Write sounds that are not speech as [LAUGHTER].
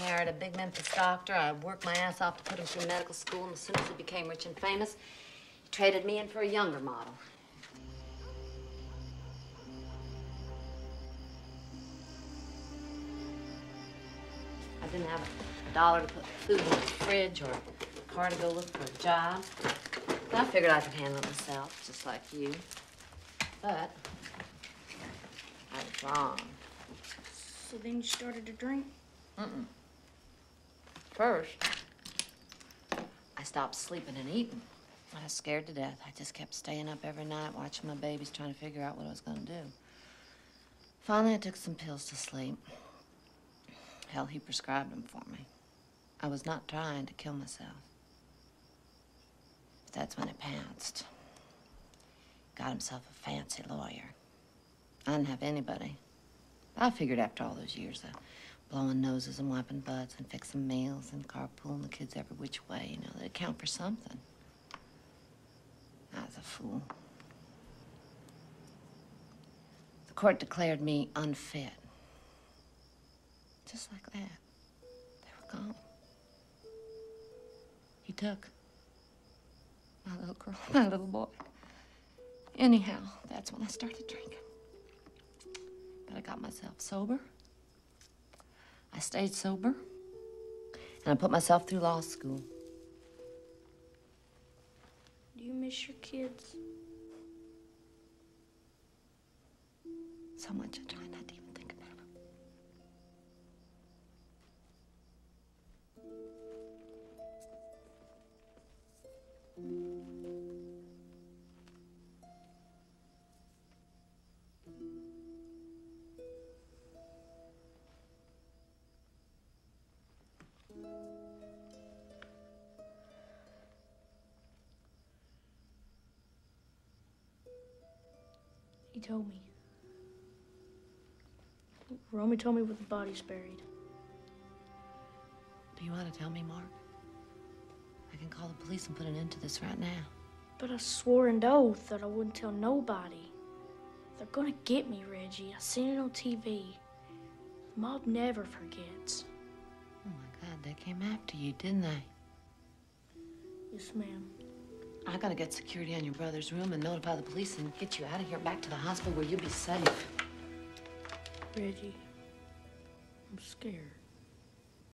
Married a big Memphis doctor. I worked my ass off to put him through medical school, and as soon as he became rich and famous, he traded me in for a younger model. I didn't have a dollar to put food in the fridge or a car to go look for a job. I figured I could handle it myself, just like you. But I was wrong. So then you started to drink? Mm-mm. First, I stopped sleeping and eating. I was scared to death. I just kept staying up every night watching my babies, trying to figure out what I was going to do. Finally, I took some pills to sleep. Hell, he prescribed them for me. I was not trying to kill myself. But that's when it pounced. Got himself a fancy lawyer. I didn't have anybody. I figured after all those years of blowing noses and wiping butts and fixing meals and carpooling the kids every which way, you know, that'd count for something. I was a fool. The court declared me unfit. Just like that. They were gone. He took my little girl, [LAUGHS] my little boy. Anyhow, that's when I started drinking. But I got myself sober. I stayed sober. And I put myself through law school. Do you miss your kids? So much I try He told me. Romey told me where the body's buried. Do you want to tell me, Mark? I can call the police and put an end to this right now. But I swore an oath that I wouldn't tell nobody. They're gonna get me, Reggie. I seen it on TV. The mob never forgets. Oh my God, they came after you, didn't they? Yes, ma'am. I gotta get security on your brother's room and notify the police and get you out of here back to the hospital where you'll be safe. Reggie, I'm scared.